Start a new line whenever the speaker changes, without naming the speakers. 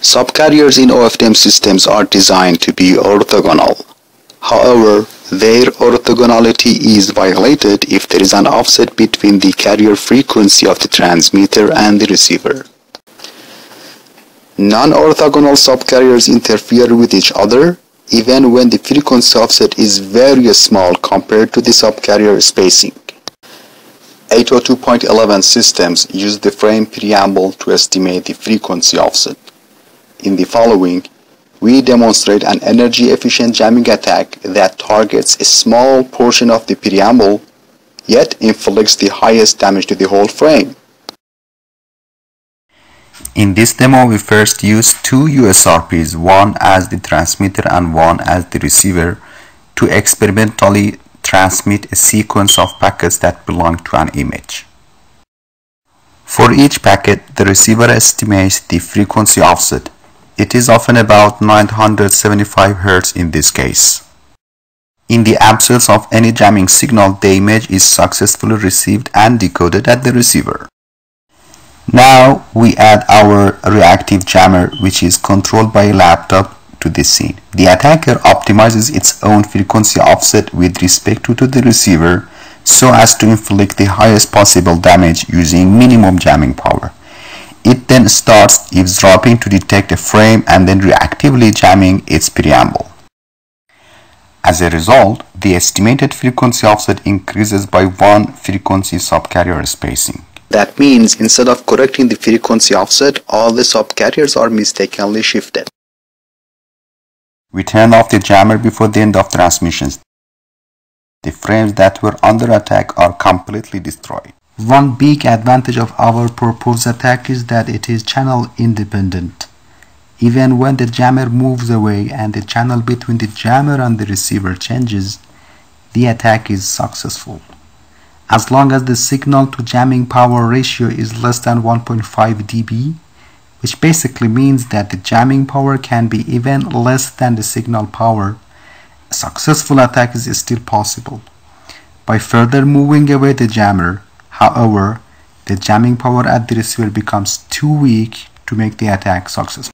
Subcarriers in OFDM systems are designed to be orthogonal. However, their orthogonality is violated if there is an offset between the carrier frequency of the transmitter and the receiver. Non-orthogonal subcarriers interfere with each other even when the frequency offset is very small compared to the subcarrier spacing. 802.11 systems use the frame preamble to estimate the frequency offset. In the following, we demonstrate an energy-efficient jamming attack that targets a small portion of the preamble, yet inflicts the highest damage to the whole frame.
In this demo, we first use two USRPs, one as the transmitter and one as the receiver, to experimentally transmit a sequence of packets that belong to an image. For each packet, the receiver estimates the frequency offset. It is often about 975 Hz in this case. In the absence of any jamming signal, the image is successfully received and decoded at the receiver. Now we add our reactive jammer which is controlled by a laptop to this scene. The attacker optimizes its own frequency offset with respect to, to the receiver so as to inflict the highest possible damage using minimum jamming power. It then starts eavesdropping to detect a frame and then reactively jamming its preamble. As a result, the estimated frequency offset increases by one frequency subcarrier spacing.
That means instead of correcting the frequency offset, all the subcarriers are mistakenly shifted.
We turn off the jammer before the end of transmissions. The frames that were under attack are completely destroyed. One big advantage of our proposed attack is that it is channel independent. Even when the jammer moves away and the channel between the jammer and the receiver changes, the attack is successful. As long as the signal to jamming power ratio is less than 1.5 dB, which basically means that the jamming power can be even less than the signal power, a successful attack is still possible. By further moving away the jammer, However, the jamming power at the receiver becomes too weak to make the attack successful.